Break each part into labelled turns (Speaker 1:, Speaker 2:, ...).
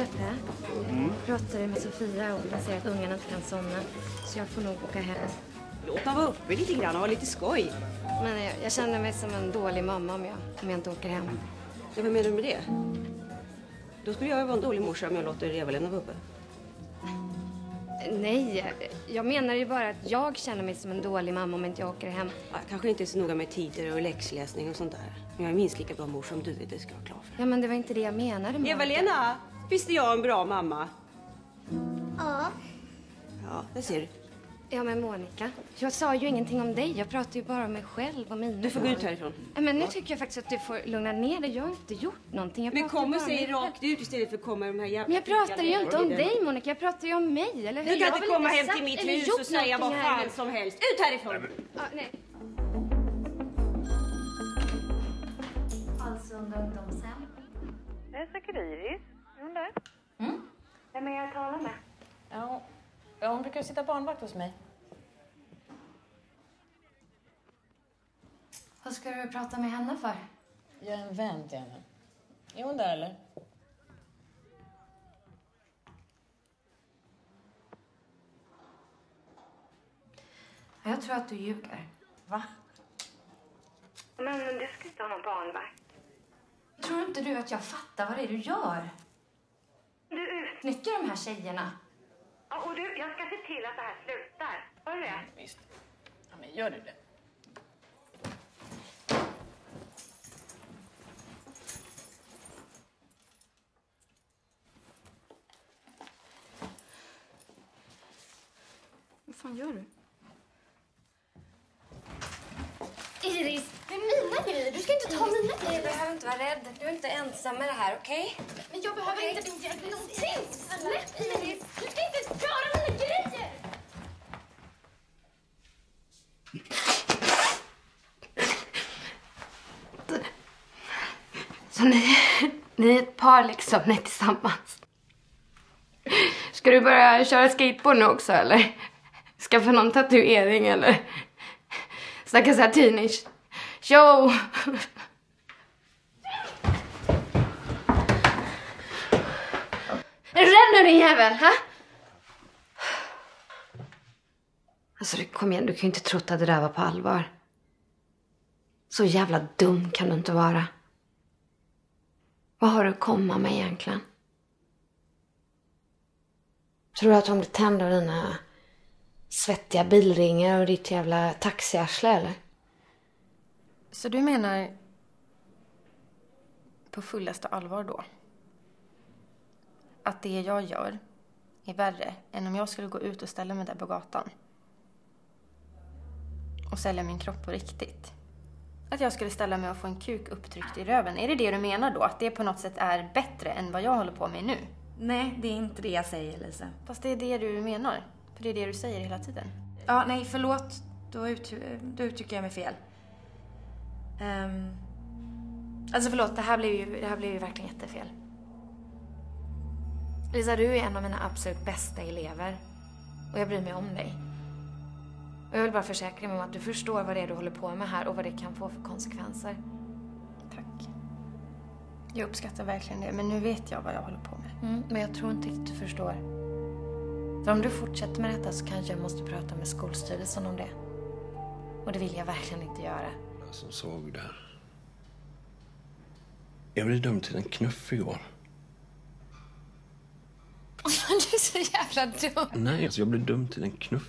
Speaker 1: Peppe, pratade med Sofia och hon säger att ungarna inte kan somna. Så jag får nog åka hem.
Speaker 2: Låt dem vara uppe lite grann och ha lite skoj.
Speaker 1: Men jag, jag känner mig som en dålig mamma om jag, om jag inte åker hem.
Speaker 2: Ja, vad menar du med det? Då skulle jag vara en dålig morsa om jag låter Eva-Lena vara uppe.
Speaker 1: Nej, jag menar ju bara att jag känner mig som en dålig mamma om inte jag åker hem.
Speaker 2: Jag kanske inte är så noga med tider och läxläsning och sånt där. Men jag är minst lika bra mor som du är, det ska jag vara klar för.
Speaker 1: Ja, men det var inte det jag menade.
Speaker 2: Eva-Lena! Visst är jag en bra mamma?
Speaker 3: Ja.
Speaker 2: Ja, det ser du.
Speaker 1: Ja, men Monica, jag sa ju ingenting om dig. Jag pratade ju bara om mig själv och mina
Speaker 2: Du får gå ut härifrån.
Speaker 1: Ja, Men nu tycker jag faktiskt att du får lugna ner dig. Jag har inte gjort någonting. Jag
Speaker 2: Men kom och säg rakt ut istället för att komma med de här jävla...
Speaker 1: Men jag pratar ju inte om dig Monica, jag pratar ju om mig, eller hur?
Speaker 2: Du
Speaker 1: Jag
Speaker 2: kan
Speaker 1: har
Speaker 2: inte komma hem till mitt hus och säga vad
Speaker 1: här
Speaker 2: fan
Speaker 1: nu.
Speaker 2: som helst. Ut härifrån!
Speaker 1: Ja, nej.
Speaker 3: Allsunda ungdomshem.
Speaker 4: Det är säkert Iris. Är hon där?
Speaker 1: Vem är jag talar med?
Speaker 5: Ja, ja, hon brukar sitta barnvakt hos mig.
Speaker 1: Vad ska du prata med henne för?
Speaker 5: Jag är en vän till henne. Är hon där eller?
Speaker 1: Jag tror att du ljuger.
Speaker 5: Va?
Speaker 1: Men du ska inte ha någon barnvakt. Tror inte du att jag fattar vad det är du gör? Du utnyttjar de här tjejerna. Ja, och du, jag ska se till att det här slutar. Hör du det?
Speaker 5: Visst. Ja, men gör du det?
Speaker 4: Vad fan gör du?
Speaker 3: Iris, mina grejer. Du ska inte ta mina
Speaker 1: Du
Speaker 3: grejer.
Speaker 1: behöver inte vara rädd. Du är inte ensam med det här, okej?
Speaker 3: Men jag behöver inte din hjälp med någonting. Släpp Iris. Du ska inte röra mina grejer.
Speaker 1: Så ni, ni är ett par liksom, ni är tillsammans. Ska du börja köra skateboard nu också eller? Skaffa någon tatuering eller? Snacka såhär teenage. Show! Är du rädd nu din jävel? Ha? Alltså du, kom igen, du kan ju inte tro att det där var på allvar. Så jävla dum kan du inte vara. Vad har du att komma med egentligen? Tror du att hon blir tänd av dina svettiga bilringar och ditt jävla taxiarsle eller?
Speaker 5: Så du menar på fullaste allvar då? Att det jag gör är värre än om jag skulle gå ut och ställa mig där på gatan och sälja min kropp på riktigt? Att jag skulle ställa mig och få en kuk upptryckt i röven. Är det det du menar då? Att det på något sätt är bättre än vad jag håller på med nu?
Speaker 6: Nej, det är inte det jag säger, Lisa.
Speaker 5: Fast det är det du menar. För det är det du säger hela tiden.
Speaker 6: Ja, nej, förlåt. Då, ut, då uttrycker jag mig fel. Um, alltså förlåt, det här blev ju, det här blev ju verkligen jättefel. Lisa, du är en av mina absolut bästa elever. Och jag bryr mig om dig. Och jag vill bara försäkra mig om att du förstår vad det är du håller på med här och vad det kan få för konsekvenser.
Speaker 5: Tack. Jag uppskattar verkligen det, men nu vet jag vad jag håller på med.
Speaker 6: Mm, men jag tror inte riktigt du förstår. För om du fortsätter med detta så kanske jag måste prata med skolstyrelsen om det. Och det vill jag verkligen inte göra.
Speaker 7: Jag som såg det. Jag blev dömd till en knuff igår.
Speaker 1: du är så jävla dum.
Speaker 7: Nej, alltså jag blev dömd till en knuff.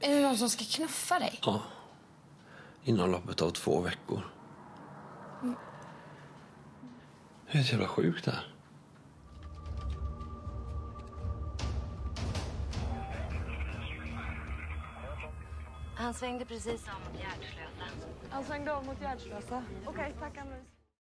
Speaker 1: Är det någon som ska knuffa dig?
Speaker 7: Ja. Inom loppet av två veckor. Det är så jävla sjukt det här.
Speaker 1: Han svängde precis om Gärdslösa.
Speaker 4: Han svängde av mot Gärdslösa. Okej, tack Ann-Louise.